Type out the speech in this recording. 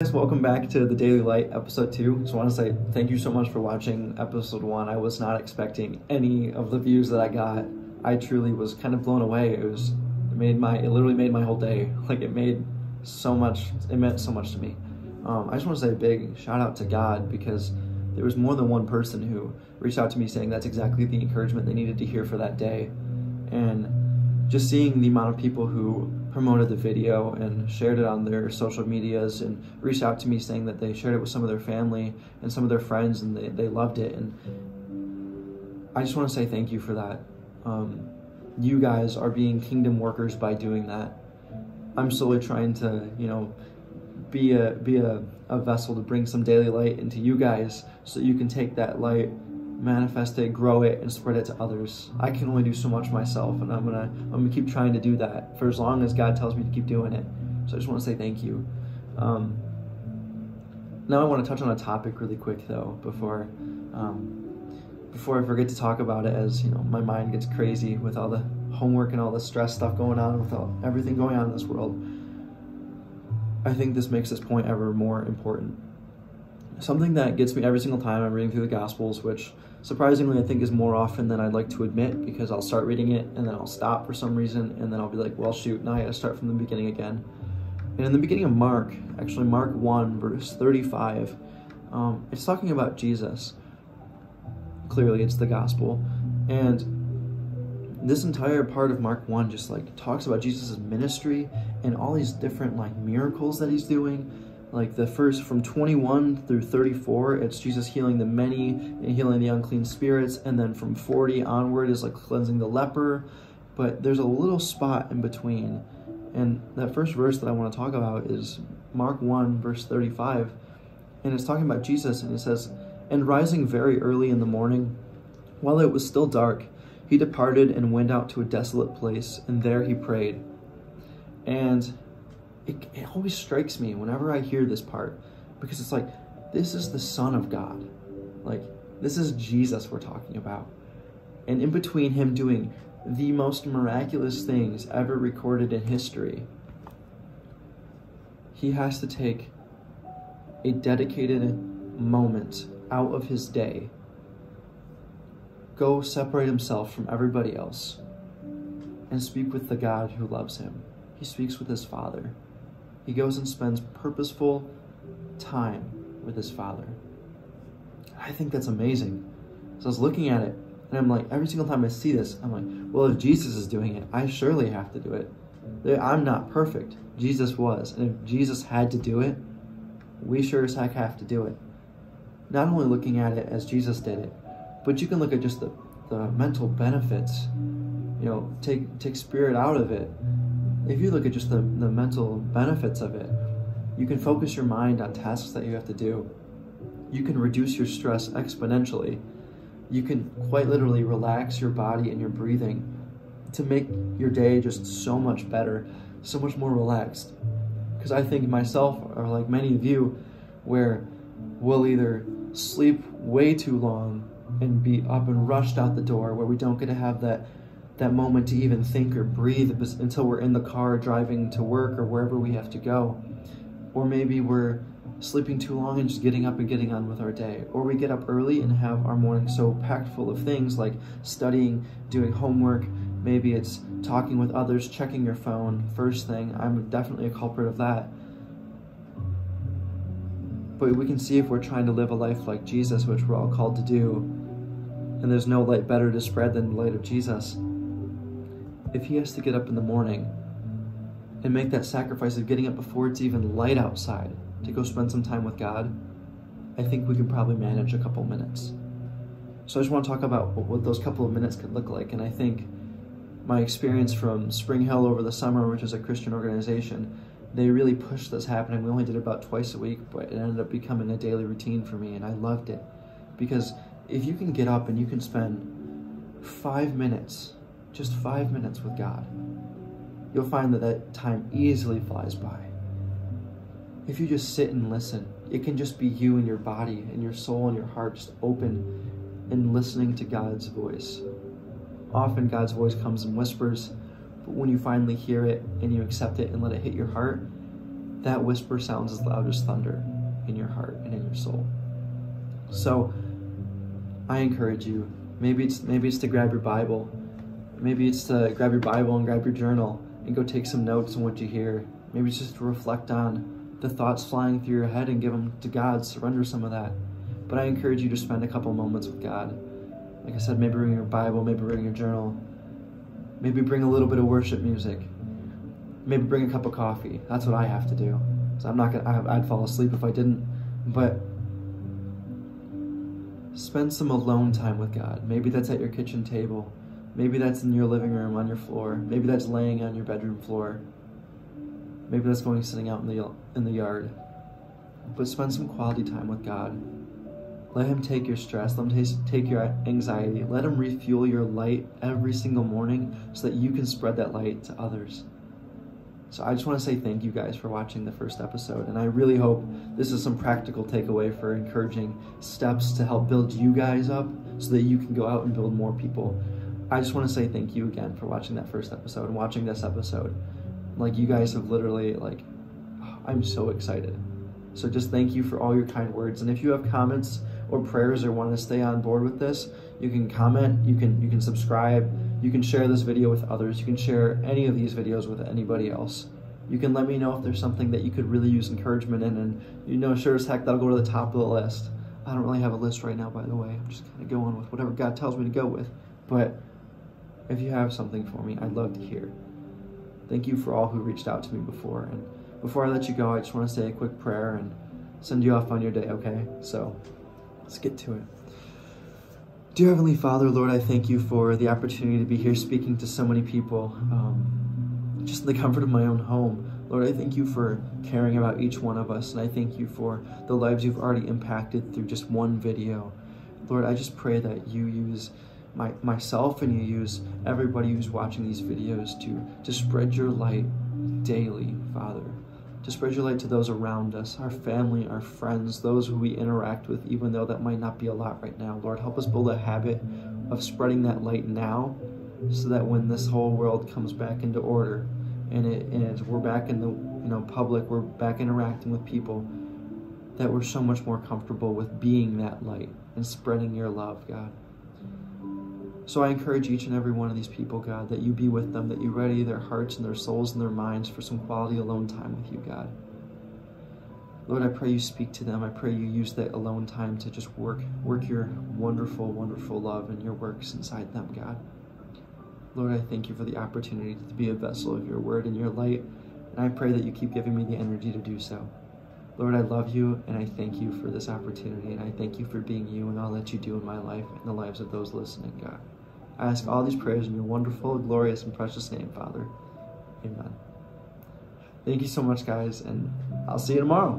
guys, welcome back to the Daily Light episode two. Just want to say thank you so much for watching episode one. I was not expecting any of the views that I got. I truly was kind of blown away. It was it made my it literally made my whole day. Like it made so much. It meant so much to me. Um, I just want to say a big shout out to God because there was more than one person who reached out to me saying that's exactly the encouragement they needed to hear for that day, and just seeing the amount of people who promoted the video and shared it on their social medias and reached out to me saying that they shared it with some of their family and some of their friends and they, they loved it. And I just want to say thank you for that. Um, you guys are being kingdom workers by doing that. I'm slowly trying to, you know, be a be a, a vessel to bring some daily light into you guys so you can take that light manifest it, grow it, and spread it to others. I can only do so much myself, and I'm gonna I'm gonna keep trying to do that for as long as God tells me to keep doing it. So I just want to say thank you. Um, now I want to touch on a topic really quick though before um, before I forget to talk about it, as you know my mind gets crazy with all the homework and all the stress stuff going on with all, everything going on in this world. I think this makes this point ever more important something that gets me every single time I'm reading through the Gospels, which surprisingly I think is more often than I'd like to admit because I'll start reading it and then I'll stop for some reason and then I'll be like, well, shoot, now I gotta start from the beginning again. And in the beginning of Mark, actually Mark 1, verse 35, um, it's talking about Jesus. Clearly, it's the Gospel. And this entire part of Mark 1 just like talks about Jesus' ministry and all these different like miracles that he's doing like the first from 21 through 34 it's jesus healing the many and healing the unclean spirits and then from 40 onward is like cleansing the leper. But there's a little spot in between. And that first verse that i want to talk about is mark 1 verse 35 and it's talking about jesus and it says and rising very early in the morning while it was still dark he departed and went out to a desolate place and there he prayed. And it, it always strikes me whenever I hear this part because it's like, this is the Son of God. Like, this is Jesus we're talking about. And in between him doing the most miraculous things ever recorded in history, he has to take a dedicated moment out of his day, go separate himself from everybody else, and speak with the God who loves him. He speaks with his Father he goes and spends purposeful time with his father. I think that's amazing. So I was looking at it, and I'm like, every single time I see this, I'm like, well, if Jesus is doing it, I surely have to do it. I'm not perfect. Jesus was. And if Jesus had to do it, we sure as heck have to do it. Not only looking at it as Jesus did it, but you can look at just the, the mental benefits. You know, take take spirit out of it if you look at just the, the mental benefits of it, you can focus your mind on tasks that you have to do. You can reduce your stress exponentially. You can quite literally relax your body and your breathing to make your day just so much better, so much more relaxed. Because I think myself, or like many of you, where we'll either sleep way too long and be up and rushed out the door, where we don't get to have that that moment to even think or breathe until we're in the car driving to work or wherever we have to go. Or maybe we're sleeping too long and just getting up and getting on with our day. Or we get up early and have our morning so packed full of things like studying, doing homework, maybe it's talking with others, checking your phone first thing. I'm definitely a culprit of that. But we can see if we're trying to live a life like Jesus, which we're all called to do, and there's no light better to spread than the light of Jesus if he has to get up in the morning and make that sacrifice of getting up before it's even light outside to go spend some time with God, I think we can probably manage a couple minutes. So I just want to talk about what those couple of minutes could look like. And I think my experience from Spring Hill over the summer, which is a Christian organization, they really pushed this happening. We only did it about twice a week, but it ended up becoming a daily routine for me, and I loved it. Because if you can get up and you can spend five minutes just five minutes with God, you'll find that that time easily flies by. If you just sit and listen, it can just be you and your body and your soul and your heart just open and listening to God's voice. Often God's voice comes in whispers, but when you finally hear it and you accept it and let it hit your heart, that whisper sounds as loud as thunder in your heart and in your soul. So I encourage you. Maybe it's maybe it's to grab your Bible. Maybe it's to grab your Bible and grab your journal and go take some notes on what you hear. Maybe it's just to reflect on the thoughts flying through your head and give them to God, surrender some of that. But I encourage you to spend a couple moments with God. Like I said, maybe bring your Bible, maybe bring your journal, maybe bring a little bit of worship music, maybe bring a cup of coffee. That's what I have to do. So I'm not gonna. I'd fall asleep if I didn't. But spend some alone time with God. Maybe that's at your kitchen table. Maybe that's in your living room on your floor. Maybe that's laying on your bedroom floor. Maybe that's going sitting out in the in the yard. But spend some quality time with God. Let him take your stress. Let him take your anxiety. Let him refuel your light every single morning so that you can spread that light to others. So I just want to say thank you guys for watching the first episode. And I really hope this is some practical takeaway for encouraging steps to help build you guys up so that you can go out and build more people. I just want to say thank you again for watching that first episode and watching this episode. Like you guys have literally like I'm so excited. So just thank you for all your kind words. And if you have comments or prayers or want to stay on board with this, you can comment, you can you can subscribe, you can share this video with others, you can share any of these videos with anybody else. You can let me know if there's something that you could really use encouragement in and you know sure as heck that'll go to the top of the list. I don't really have a list right now by the way. I'm just kind of going with whatever God tells me to go with. But if you have something for me, I'd love to hear. Thank you for all who reached out to me before. And before I let you go, I just want to say a quick prayer and send you off on your day, okay? So let's get to it. Dear Heavenly Father, Lord, I thank you for the opportunity to be here speaking to so many people, um, just in the comfort of my own home. Lord, I thank you for caring about each one of us, and I thank you for the lives you've already impacted through just one video. Lord, I just pray that you use my, myself and you use everybody who's watching these videos to, to spread your light daily, Father to spread your light to those around us, our family, our friends, those who we interact with, even though that might not be a lot right now. Lord, help us build a habit of spreading that light now so that when this whole world comes back into order and, it, and we're back in the you know public, we're back interacting with people, that we're so much more comfortable with being that light and spreading your love, God. So I encourage each and every one of these people, God, that you be with them, that you ready their hearts and their souls and their minds for some quality alone time with you, God. Lord, I pray you speak to them. I pray you use that alone time to just work, work your wonderful, wonderful love and your works inside them, God. Lord, I thank you for the opportunity to be a vessel of your word and your light, and I pray that you keep giving me the energy to do so. Lord, I love you and I thank you for this opportunity, and I thank you for being you and all that you do in my life and the lives of those listening, God. I ask all these prayers in your wonderful, glorious, and precious name, Father. Amen. Thank you so much, guys, and I'll see you tomorrow.